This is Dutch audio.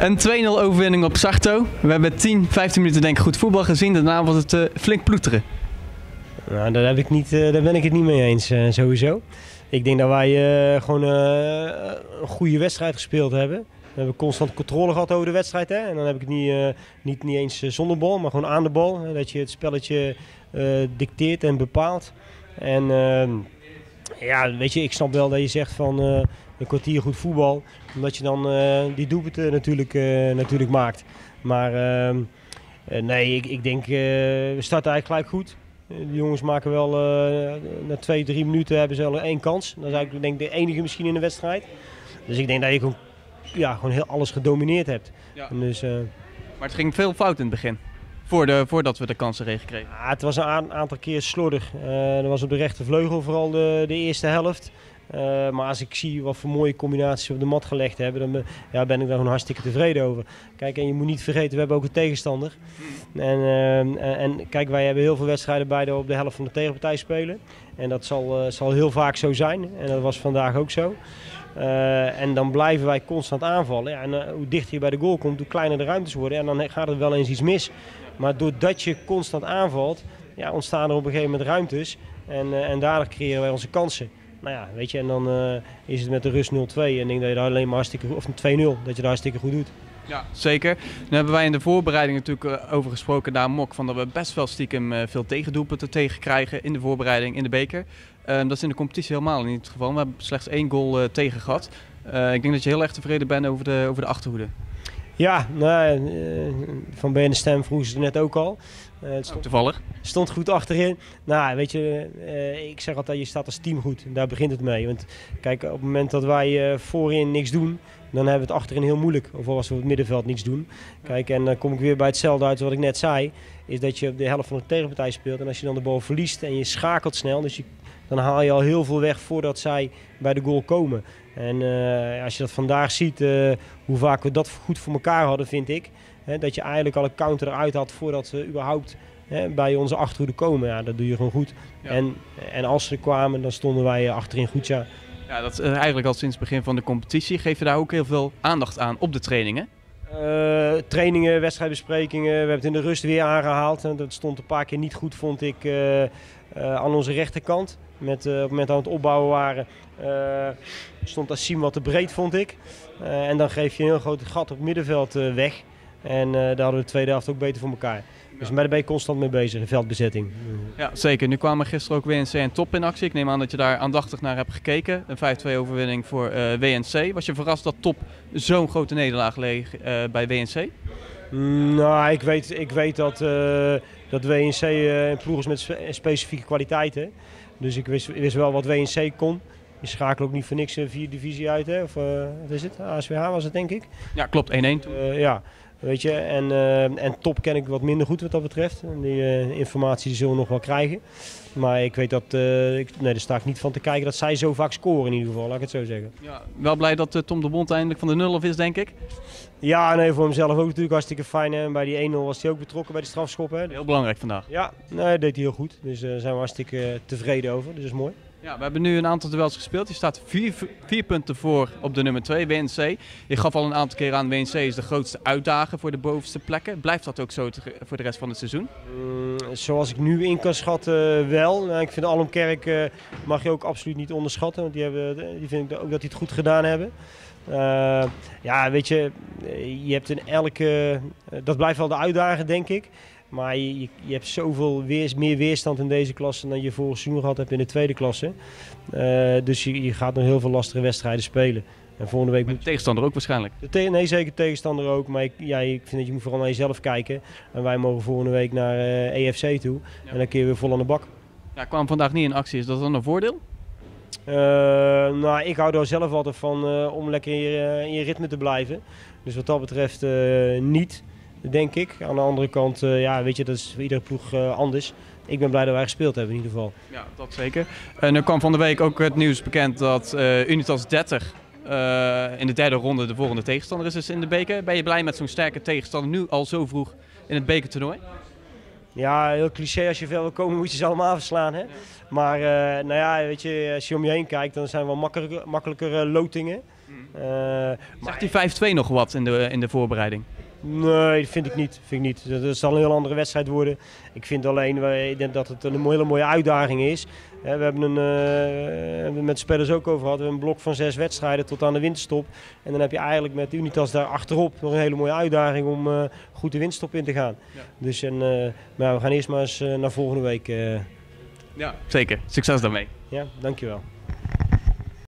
Een 2-0 overwinning op Sarto. We hebben 10, 15 minuten denk ik goed voetbal gezien. Daarna was het uh, flink ploeteren. Nou, daar, heb ik niet, uh, daar ben ik het niet mee eens, uh, sowieso. Ik denk dat wij gewoon een goede wedstrijd gespeeld hebben. We hebben constant controle gehad over de wedstrijd. Hè? En dan heb ik het niet, niet, niet eens zonder bal, maar gewoon aan de bal. Hè? Dat je het spelletje dicteert en bepaalt. En ehm, ja, weet je, ik snap wel dat je zegt van een kwartier goed voetbal. Omdat je dan uh, die doelpunten natuurlijk, uh, natuurlijk maakt. Maar uh, nee, ik, ik denk, we starten eigenlijk gelijk goed. De jongens maken wel, na twee, drie minuten hebben ze al één kans. Dat is eigenlijk denk ik de enige misschien in de wedstrijd. Dus ik denk dat je gewoon, ja, gewoon heel alles gedomineerd hebt. Ja. dus, maar het ging veel fout in het begin. Voor de, voordat we de kansen kregen. Ja, het was een aantal keer slordig. Uh, er was op de rechtervleugel vooral de, de eerste helft. Uh, maar als ik zie wat voor mooie combinaties op de mat gelegd hebben, dan ben, ja, ben ik daar gewoon hartstikke tevreden over. Kijk, en je moet niet vergeten, we hebben ook een tegenstander. En, uh, en, kijk, wij hebben heel veel wedstrijden bij de, op de helft van de tegenpartij spelen. En dat zal, uh, zal heel vaak zo zijn. En dat was vandaag ook zo. en dan blijven wij constant aanvallen. Ja, en hoe dichter je bij de goal komt, hoe kleiner de ruimtes worden. En dan gaat er wel eens iets mis. Maar doordat je constant aanvalt, ja, ontstaan er op een gegeven moment ruimtes. En, en daardoor creëren wij onze kansen nou ja, weet je, en dan uh, is het met de rust 0-2 en ik denk dat je daar alleen maar hartstikke, of 2-0, dat je daar hartstikke goed doet. Ja, zeker. Dan hebben wij in de voorbereiding natuurlijk uh, over gesproken daar Mok, van dat we best wel stiekem uh, veel tegendoelpunten tegen krijgen in de voorbereiding in de beker. Ehm, dat is in de competitie helemaal niet het geval. We hebben slechts één goal tegen gehad. ik denk dat je heel erg tevreden bent over de, over de achterhoede. Ja, nou, van BN Stem vroeg ze het net ook al. Uh, het stond, Toevallig. Stond goed achterin. Nou, weet je, uh, ik zeg altijd, je staat als team goed. Daar begint het mee. Want kijk, op het moment dat wij uh, voorin niks doen, dan hebben we het achterin heel moeilijk. Of als we op het middenveld niets doen. Kijk, en dan kom ik weer bij hetzelfde uit wat ik net zei. Is dat je op de helft van de tegenpartij speelt. En als je dan de bal verliest en je schakelt snel, dus je, dan haal je al heel veel weg voordat zij bij de goal komen. En als je dat vandaag ziet, hoe vaak we dat goed voor elkaar hadden, vind ik dat je eigenlijk al een counter eruit had voordat ze überhaupt bij onze achterhoede komen. Ja, dat doe je gewoon goed. En, en als ze kwamen, dan stonden wij achterin goed. Ja, ja dat is eigenlijk al sinds het begin van de competitie. Geef je daar ook heel veel aandacht aan op de trainingen? Uh, trainingen, wedstrijdbesprekingen. We hebben het in de rust weer aangehaald. En dat stond een paar keer niet goed, vond ik, uh, uh, aan onze rechterkant. Met, op het moment dat we aan het opbouwen waren, stond Assim wat te breed, vond ik. en dan geef je een heel groot gat op het middenveld weg. En uh, daar hadden we de tweede helft ook beter voor elkaar. Dus daar ben je constant mee bezig, de veldbezetting. Ja, zeker. Nu kwamen gisteren ook WNC en Top in actie. Ik neem aan dat je daar aandachtig naar hebt gekeken. Een 5-2 overwinning voor uh, eh, WNC. Was je verrast dat Top zo'n grote nederlaag leeg uh, bij WNC? Mm, nou, ik weet, ik weet dat, uh, dat WNC een ploeg is met spe specifieke kwaliteiten. Dus ik wist, wist wel wat WNC kon. Je schakelt ook niet voor niks een vier divisie uit, hè? Of wat is het? ASWH was het, denk ik. Ja, klopt. 1-1 ja. Weet je, en, uh, en top ken ik wat minder goed wat dat betreft. Die uh, informatie zullen we nog wel krijgen. Maar ik weet dat, uh, ik, nee, daar sta ik niet van te kijken dat zij zo vaak scoren in ieder geval, laat ik het zo zeggen. Ja, wel blij dat Tom de Bond eindelijk van de nul af is, denk ik. Ja, nee, voor hemzelf ook natuurlijk hartstikke fijn. En bij die 1-0 was hij ook betrokken bij de strafschop. Hè. Heel belangrijk vandaag. Ja, nee, dat deed hij heel goed. Dus daar zijn we hartstikke tevreden over. Dus dat is mooi. Ja, we hebben nu een aantal duels gespeeld. Je staat vier, punten voor op de nummer 2, WNC. Je gaf al een aantal keer aan, WNC is de grootste uitdager voor de bovenste plekken. Blijft dat ook zo voor de rest van het seizoen? Mm, zoals ik nu in kan schatten, wel. Nou, ik vind Almkerk uh, mag je ook absoluut niet onderschatten. Want die, hebben, die vind ik ook dat die het goed gedaan hebben. Uh, ja, weet je, je hebt in elke... dat blijft wel de uitdaging, denk ik. Maar je, je, hebt zoveel meer weerstand in deze klasse dan je vorig seizoen gehad hebt in de tweede klasse. Uh, dus je, je, gaat nog heel veel lastige wedstrijden spelen. En volgende week moet... de tegenstander ook waarschijnlijk? De nee, zeker tegenstander ook. Maar ik, ja, ik vind dat je moet vooral naar jezelf kijken. En wij mogen volgende week naar uh, eh, EFC toe. En dan keer weer vol aan de bak. Ja, kwam vandaag niet in actie. Is dat dan een voordeel? Uh, nou, ik hou er zelf altijd van om lekker in je, in je, ritme te blijven. Dus wat dat betreft niet denk ik. Aan de andere kant, uh, ja, weet je, dat is voor iedere ploeg uh, anders. Ik ben blij dat wij gespeeld hebben in ieder geval. Ja, dat zeker. En er kwam van de week ook het nieuws bekend dat uh, Unitas 30 in de derde ronde de volgende tegenstander is dus in de beker. Ben je blij met zo'n sterke tegenstander nu al zo vroeg in het bekertoernooi? Ja, heel cliché. Als je veel wil komen, moet je ze allemaal verslaan. Hè? Maar nou ja, weet je, als je om je heen kijkt, dan zijn we wel makkelijker, makkelijker lotingen. Eh, Zegt die 5-2 nog wat in de, in de voorbereiding? Nee, dat vind ik niet. Vind ik niet. Dat, zal een heel andere wedstrijd worden. Ik vind alleen wij- ik denk dat het een hele mooie uitdaging is. We hebben een, eh, met de spelers ook over gehad. We hebben een blok van zes wedstrijden tot aan de winterstop. En dan heb je eigenlijk met Unitas daar achterop nog een hele mooie uitdaging om eh, goed de winterstop in te gaan. Ja. Dus en, eh, maar we gaan eerst maar eens eh, naar volgende week. eh. Ja. Zeker. Succes daarmee. ja, dankjewel.